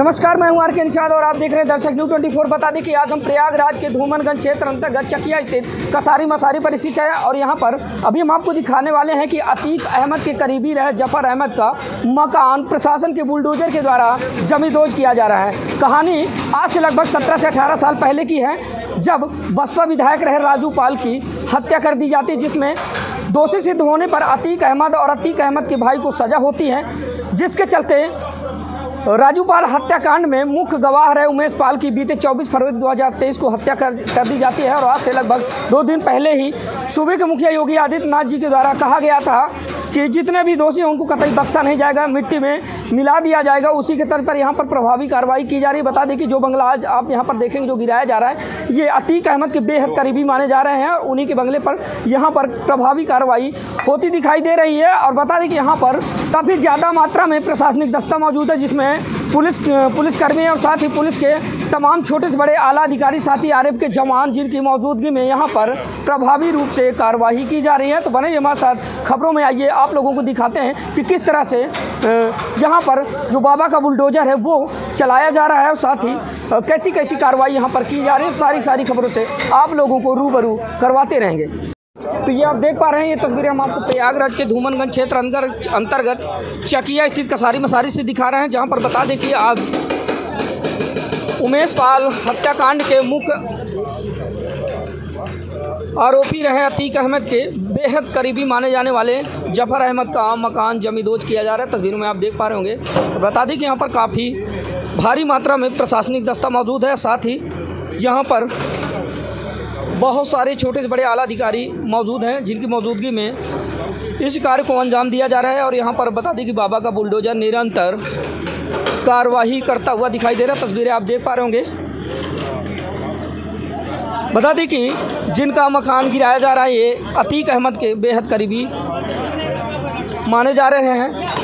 नमस्कार, मैं हूँ आर के निषाद और आप देख रहे हैं दर्शक न्यू 24 बता दें कि आज हम प्रयागराज के धूमनगंज क्षेत्र अंतर्गत चकिया स्थित कसारी मसारी पर स्थित है और यहाँ पर अभी हम आपको दिखाने वाले हैं कि अतीक अहमद के करीबी रहे ज़फ़र अहमद का मकान प्रशासन के बुलडोजर के द्वारा जमींदोज किया जा रहा है। कहानी आज से लगभग सत्रह से अठारह साल पहले की है, जब बसपा विधायक रहे राजू पाल की हत्या कर दी जाती, जिसमें दोषी सिद्ध होने पर अतीक अहमद और अतीक अहमद के भाई को सज़ा होती है, जिसके चलते राजू पाल हत्याकांड में मुख्य गवाह रहे उमेश पाल की बीते 24 फरवरी 2023 को हत्या कर कर दी जाती है और आज से लगभग दो दिन पहले ही सूबे के मुखिया योगी आदित्यनाथ जी के द्वारा कहा गया था कि जितने भी दोषी हैं, उनको कतई बख्शा नहीं जाएगा, मिट्टी में मिला दिया जाएगा, उसी के तर्ज पर यहाँ पर प्रभावी कार्रवाई की जा रही है। बता दें कि जो बंगला आज आप यहाँ पर देखेंगे, जो गिराया जा रहा है, ये अतीक अहमद के बेहद करीबी माने जा रहे हैं और उन्हीं के बंगले पर यहाँ पर प्रभावी कार्रवाई होती दिखाई दे रही है। और बता दें कि यहाँ पर काफ़ी ज़्यादा मात्रा में प्रशासनिक दस्ता मौजूद है, जिसमें पुलिस पुलिसकर्मी और साथ ही पुलिस के तमाम छोटे से बड़े आला अधिकारी, साथ ही आरएफ के जवान जिनकी मौजूदगी में यहाँ पर प्रभावी रूप से कार्रवाई की जा रही है। तो बने हमारे साथ खबरों में आइए, आप लोगों को दिखाते हैं कि किस तरह से यहाँ पर जो बाबा का बुलडोजर है, वो चलाया जा रहा है और साथ ही कैसी कैसी कार्रवाई यहाँ पर की जा रही है। सारी सारी खबरों से आप लोगों को रूबरू करवाते रहेंगे। तो ये आप देख पा रहे हैं, ये तस्वीरें हम आपको प्रयागराज के धूमनगंज क्षेत्र अंदर अंतर्गत चकिया स्थित कसारी मसारी से दिखा रहे हैं, जहाँ पर बता दें कि आज उमेश पाल हत्याकांड के मुख्य आरोपी रहे अतीक अहमद के, बेहद करीबी माने जाने वाले ज़फ़र अहमद का मकान जमींदोज किया जा रहा है। तस्वीरों में आप देख पा रहे होंगे। तो बता दें कि यहाँ पर काफ़ी भारी मात्रा में प्रशासनिक दस्ता मौजूद है, साथ ही यहाँ पर बहुत सारे छोटे से बड़े आला अधिकारी मौजूद हैं, जिनकी मौजूदगी में इस कार्य को अंजाम दिया जा रहा है और यहाँ पर बता दें कि बाबा का बुलडोजर निरंतर कार्यवाही करता हुआ दिखाई दे रहा तस्वीरें आप देख पा रहे होंगे। बता दें कि जिनका मकान गिराया जा रहा है, ये अतीक अहमद के बेहद करीबी माने जा रहे हैं।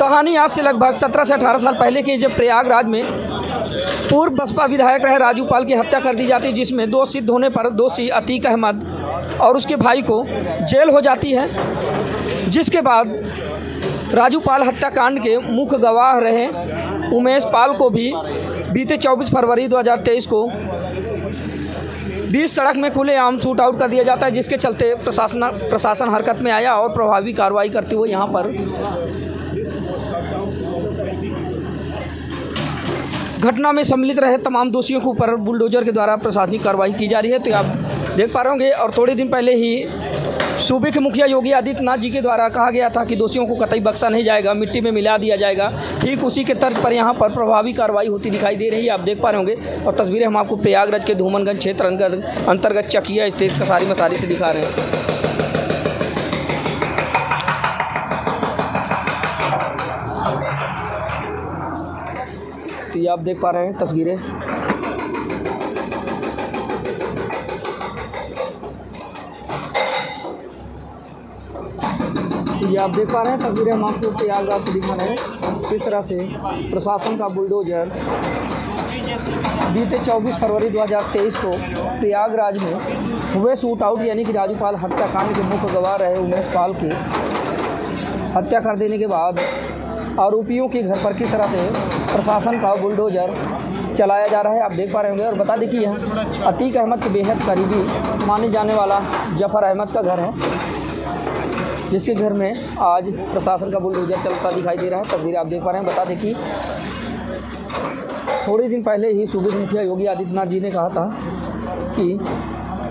कहानी आज से लगभग 17 से 18 साल पहले की जब प्रयागराज में पूर्व बसपा विधायक रहे राजू पाल की हत्या कर दी जाती है, जिसमें दोष सिद्ध होने पर दोषी अतीक अहमद और उसके भाई को जेल हो जाती है, जिसके बाद राजू पाल हत्याकांड के मुख्य गवाह रहे उमेश पाल को भी बीते 24 फरवरी 2023 को बीस सड़क में खुले आम शूट आउट कर दिया जाता है, जिसके चलते प्रशासन प्रशासन हरकत में आया और प्रभावी कार्रवाई करते हुए यहाँ पर घटना में सम्मिलित रहे तमाम दोषियों के ऊपर बुलडोजर के द्वारा प्रशासनिक कार्रवाई की जा रही है। तो आप देख पा रहे होंगे, और थोड़े दिन पहले ही सूबे के मुखिया योगी आदित्यनाथ जी के द्वारा कहा गया था कि दोषियों को कतई बख्शा नहीं जाएगा, मिट्टी में मिला दिया जाएगा। ठीक उसी के तर्ज पर यहाँ पर प्रभावी कार्रवाई होती दिखाई दे रही है, आप देख पा रहे होंगे। और तस्वीरें हम आपको प्रयागराज के धूमनगंज क्षेत्र अंतर्गत चकिया स्थित कसारी मसारी से दिखा रहे हैं। तो ये आप देख पा रहे हैं तस्वीरें। ये आप देख पा रहे हैं तस्वीरें हम आपको प्रयागराज से दिखा रहे हैं। किस तरह से प्रशासन का बुलडोजर बीते 24 फरवरी 2023 को प्रयागराज में हुए शूट आउट, यानी कि राजूपाल हत्याकांड के मुख्य गवाह रहे उमेश पाल की हत्या कर देने के बाद आरोपियों के घर पर किस तरह से प्रशासन का बुलडोजर चलाया जा रहा है, आप देख पा रहे होंगे और बता दें कि यह अतीक अहमद के बेहद करीबी माने जाने वाला जफ़र अहमद का घर है, जिसके घर में आज प्रशासन का बुलडोजर चलता दिखाई दे रहा है। तस्वीर आप देख पा रहे हैं, बता दें कि थोड़े दिन पहले ही सूबे मुखिया योगी आदित्यनाथ जी ने कहा था कि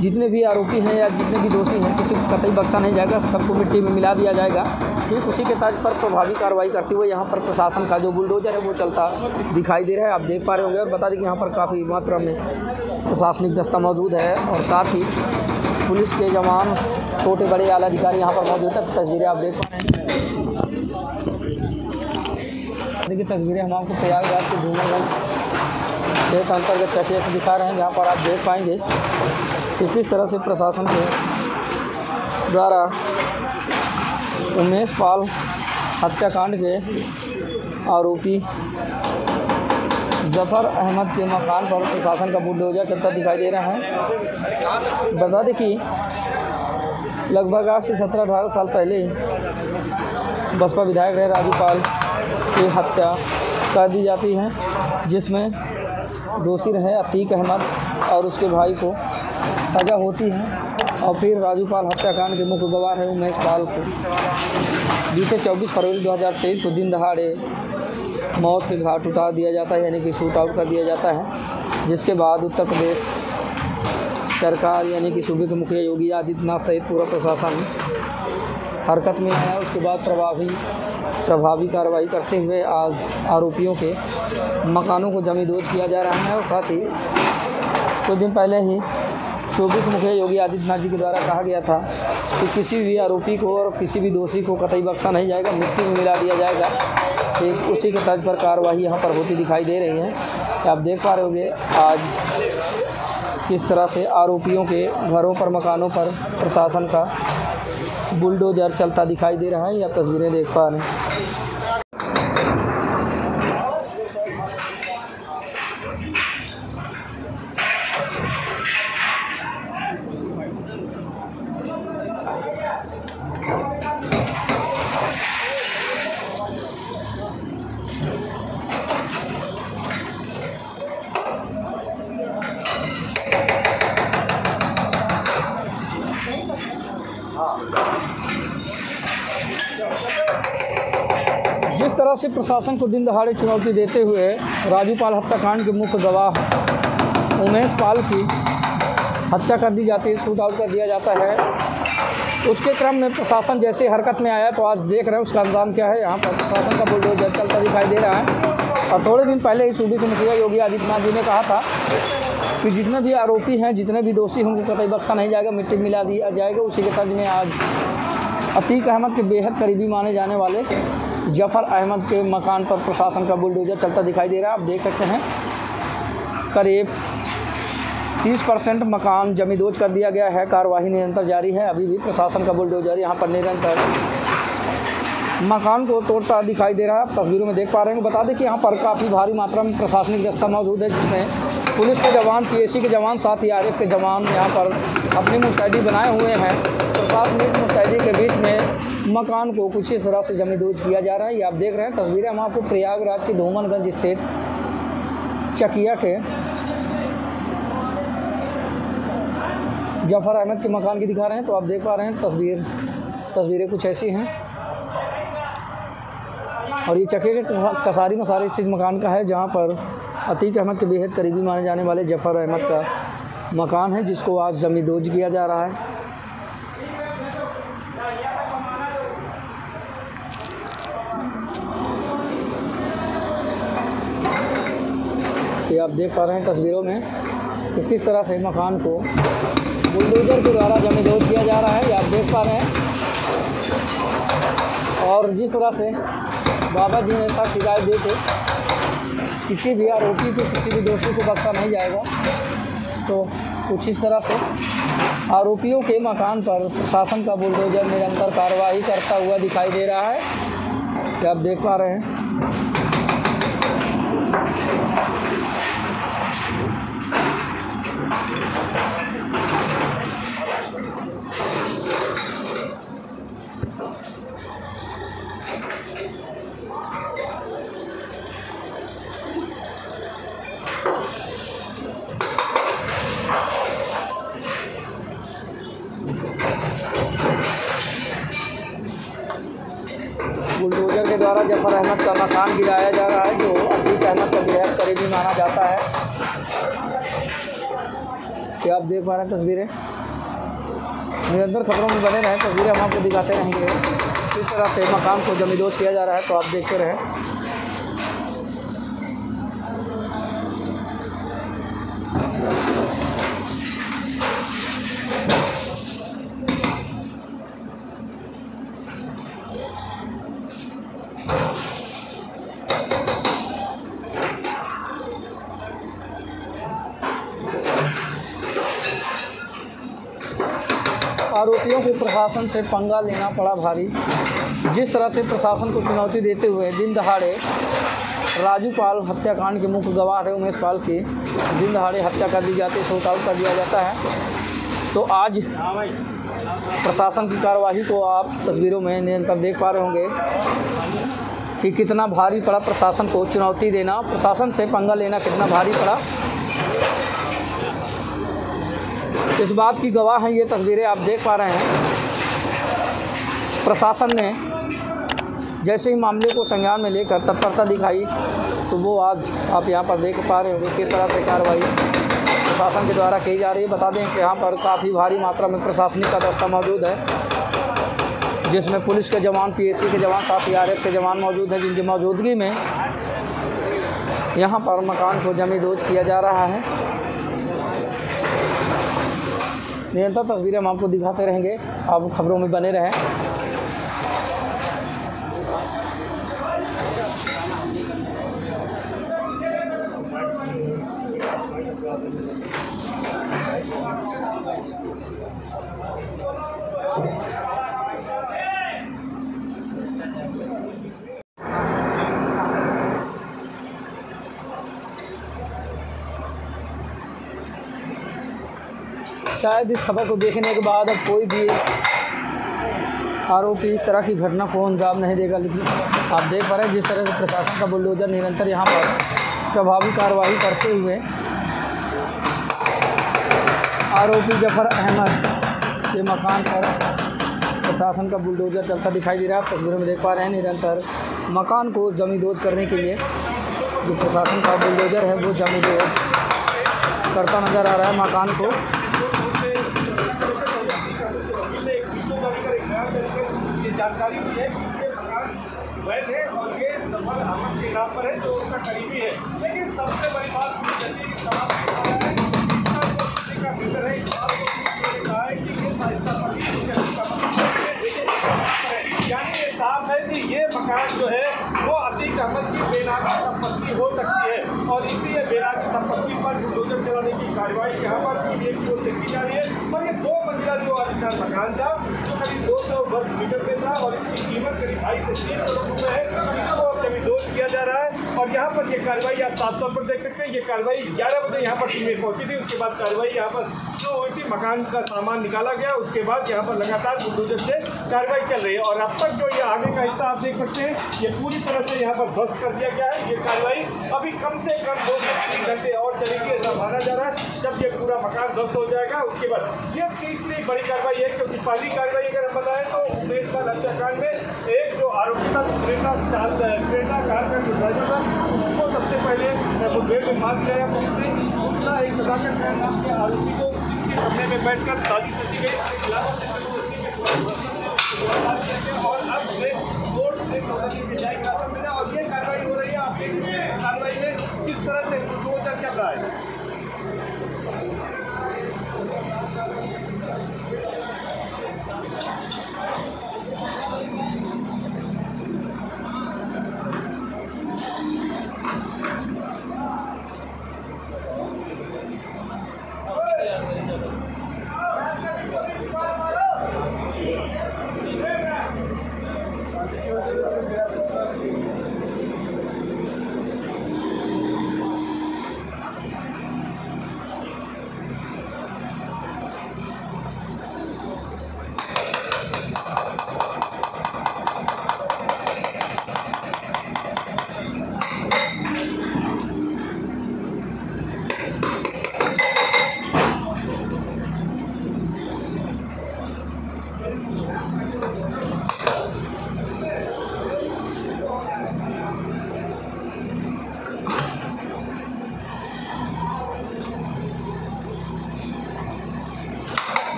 जितने भी आरोपी हैं या जितने भी दोषी हैं, किसी को कतई बख्शा नहीं जाएगा, सबको मिट्टी में मिला दिया जाएगा। ठीक, उसी के तर्ज पर प्रभावी कार्रवाई करते हुए यहाँ पर प्रशासन का जो बुलडोजर है, वो चलता दिखाई दे रहा है। आप देख पा रहे होंगे और बता दें कि यहाँ पर काफ़ी मात्रा में प्रशासनिक दस्ता मौजूद है और साथ ही पुलिस के जवान, छोटे बड़े आला अधिकारी यहाँ पर मौजूद है। तस्वीरें आप देख पा रहे हैं। देखिए, तस्वीरें हम आपको प्रयागराज के धूमरगंज क्षेत्र अंतर्गत चकिया से दिखा रहे हैं, जहाँ पर आप देख पाएँगे कि किस तरह से प्रशासन के द्वारा उमेश पाल हत्याकांड के आरोपी जफ़र अहमद के मकान पर प्रशासन का बुलडोजर चलता दिखाई दे रहा है। बता दें कि लगभग आज से सत्रह अठारह साल पहले बसपा विधायक रहे राजू पाल की हत्या कर दी जाती है, जिसमें दोषी रहे अतीक अहमद और उसके भाई को सज़ा होती है। और फिर राजूपाल हत्याकांड के मुख्य गवाह है उमेश पाल को। बीते 24 फरवरी 2023 को दिन दहाड़े मौत के घाट उतार दिया जाता है, यानी कि शूट आउट कर दिया जाता है, जिसके बाद उत्तर प्रदेश सरकार, यानी कि सूबे के मुखिया योगी आदित्यनाथ सहित पूरा प्रशासन हरकत में आया। उसके बाद प्रभावी प्रभावी कार्रवाई करते हुए आज आरोपियों के मकानों को जमींदोज किया जा रहा है और साथ ही कुछ दिन पहले ही के मुखिया योगी आदित्यनाथ जी के द्वारा कहा गया था कि किसी भी आरोपी को और किसी भी दोषी को कतई बख्शा नहीं जाएगा, मृत्यु में मिला दिया जाएगा। ठीक उसी के तर्ज पर कार्रवाई यहाँ पर होती दिखाई दे रही है। आप देख पा रहे होंगे, आज किस तरह से आरोपियों के घरों पर, मकानों पर प्रशासन का बुलडोजर चलता दिखाई दे रहा है। ये आप तस्वीरें देख पा रहे हैं। तरह से प्रशासन को दिन दहाड़े चुनौती देते हुए राजूपाल हत्याकांड के मुख्य गवाह उमेश पाल की हत्या कर दी जाती है, शूट आउट कर दिया जाता है। उसके क्रम में प्रशासन जैसे हरकत में आया तो आज देख रहे हैं उसका अंजाम क्या है। यहाँ पर प्रशासन का बुलडोजर चलता दिखाई दे रहा है। और थोड़े दिन पहले ही सूबे के मुखिया योगी आदित्यनाथ जी ने कहा था कि जितने भी आरोपी हैं, जितने भी दोषी हैं, उनको कतई बख्शा नहीं जाएगा, मिट्टी मिला दिया जाएगा, उसी के तर्ज में आज अतीक अहमद के बेहद करीबी माने जाने वाले जफ़र अहमद के मकान पर प्रशासन का बुलडोजर चलता दिखाई दे रहा है। आप देख सकते हैं, करीब 30 परसेंट मकान जमींदोज कर दिया गया है। कार्यवाही निरंतर जारी है। अभी भी प्रशासन का बुलडोजर यहाँ पर निरंतर मकान को तोड़ता दिखाई दे रहा है। आप तस्वीरों में देख पा रहे हैं। बता दें कि यहाँ पर काफ़ी भारी मात्रा में प्रशासनिक दस्ता मौजूद है, जिसमें पुलिस के जवान, पीएसी के जवान, साथ ही आर के जवान यहाँ पर अपनी मुस्तैदी बनाए हुए हैं। प्रशासनिक मुस्तैदी के बीच में मकान को कुछ इस तरह से जमींदोज किया जा रहा है। ये आप देख रहे हैं, तस्वीरें हम आपको प्रयागराज के धूमनगंज स्थित चकिया के जफ़र अहमद के मकान की दिखा रहे हैं। तो आप देख पा रहे हैं, तस्वीर, तस्वीरें कुछ ऐसी हैं। और ये चकिया के कसारी मसारी स्थित मकान का है, जहाँ पर अतीक अहमद के बेहद करीबी माने जाने वाले जफ़र अहमद का मकान है, जिसको आज जमींदोज किया जा रहा है। ये आप देख पा रहे हैं तस्वीरों में कि किस तरह से मकान को बुलडोजर के द्वारा जमींदोज किया जा रहा है, ये आप देख पा रहे हैं। और जिस तरह से बाबा जी ने सख्त शिकायत दी थी, किसी भी आरोपी को, किसी भी दोषी को बख्शा नहीं जाएगा। तो कुछ इस तरह से आरोपियों के मकान पर प्रशासन का बुलडोजर निरंतर कार्रवाई करता हुआ दिखाई दे रहा है। कि आप देख पा रहे हैं। ज़फ़र अहमद का मकान गिराया जा रहा है, जो अजीत अहमद का बेहद करीबी माना जाता है। क्या आप देख पा रहे हैं तस्वीरें? निरंतर खबरों में बने रहें, तस्वीरें हम आपको दिखाते रहेंगे। इस तरह से मकान को जमींदोज किया जा रहा है तो आप देखते रहें आरोपियों को प्रशासन से पंगा लेना पड़ा भारी। जिस तरह से प्रशासन को चुनौती देते हुए दिन दहाड़े राजू पाल हत्याकांड के मुख्य गवाह है उमेश पाल की। दिन दहाड़े हत्या कर दी जाती है शूट कर दिया जाता है। तो आज प्रशासन की कार्यवाही को आप तस्वीरों में निरंतर देख पा रहे होंगे कि कितना भारी पड़ा प्रशासन को चुनौती देना। प्रशासन से पंगा लेना कितना भारी पड़ा। इस बात की गवाह हैं, ये तस्वीरें आप देख पा रहे हैं। प्रशासन ने जैसे ही मामले को संज्ञान में लेकर तत्परता दिखाई तो वो आज आप यहाँ पर देख पा रहे होंगे किस तरह से कार्रवाई प्रशासन के द्वारा की जा रही है। बता दें कि यहाँ पर काफ़ी भारी मात्रा में प्रशासनिक का दस्ता मौजूद है, जिसमें पुलिस के जवान पीएससी के जवान, साथ ही के जवान मौजूद हैं, जिनकी मौजूदगी में यहाँ पर मकान को जमी दोज किया जा रहा है। निरंतर तस्वीरें हम आपको दिखाते रहेंगे। आप खबरों में बने रहें। शायद इस खबर को देखने के बाद अब कोई भी आरोपी इस तरह की घटना को अंजाम नहीं देगा, लेकिन आप देख पा रहे हैं जिस तरह से प्रशासन का बुलडोजर निरंतर यहाँ पर प्रभावी कार्रवाई करते हुए आरोपी ज़फ़र अहमद के मकान पर प्रशासन का बुलडोजर चलता दिखाई दे रहा है। तस्वीरों में देख पा रहे हैं निरंतर मकान को जमींदोज करने के लिए जो प्रशासन का बुलडोजर है, वो जमींदोज करता नज़र आ रहा है मकान को। जानकारी दी है कि ये मकान वैध है और ये ज़फ़र अहमद के नाम पर है, जो उनका करीबी है। लेकिन सबसे बड़ी बात है है। है जो है, वो अतीक अहमद की बेनामी संपत्ति हो सकती है और इसी बेनामी संपत्ति पर चलाने की कार्रवाई यहाँ पर पीडीए की की जा रही है। और ये दो मंजिला जो अधिकार मकान था, जो करीब दो सौ वर्ग मीटर से था और इसकी कीमत करीब ढाई से तीन करोड़ रुपए है। इसको अब ज़मीन दोष किया जा रहा है और यहाँ पर ये कार्रवाई आप साफ़ तौर पर देख सकते हैं, ये कार्रवाई ग्यारह बजे यहाँ पर टीमें पहुँची थी। उसके बाद कार्रवाई यहाँ पर जो हुई थी, मकान का सामान निकाला गया। उसके बाद यहाँ पर लगातार बुलडोजर से कार्रवाई चल रही है। और अब तक जो ये आगे का हिस्सा आप देख सकते हैं, ये पूरी तरह से यहाँ पर ध्वस्त कर दिया गया है। ये कार्रवाई अभी कम से कम दो से तीन घंटे और चलेगी ऐसा माना जा रहा है। जब ये पूरा मकान ध्वस्त हो जाएगा, उसके बाद ये तीसरी बड़ी कार्रवाई है, क्योंकि पहली कार्रवाई अगर हम बताएँ तो उमेश का हत्याकांड में एक जो आरोपी था चार क्रेटा कार का जो ड्राइवर था, उसको सबसे पहले मुठभेड़ में मार दिया गया पुलिस ने। दूसरा एक सदाकत खान नाम के आरोपी को जिसके कमरे में बैठकर ताली रची गई और अब कोर्ट से और ये कार्रवाई हो रही है। आप देख कार्रवाई में किस तरह से चल रहा है? Thank you.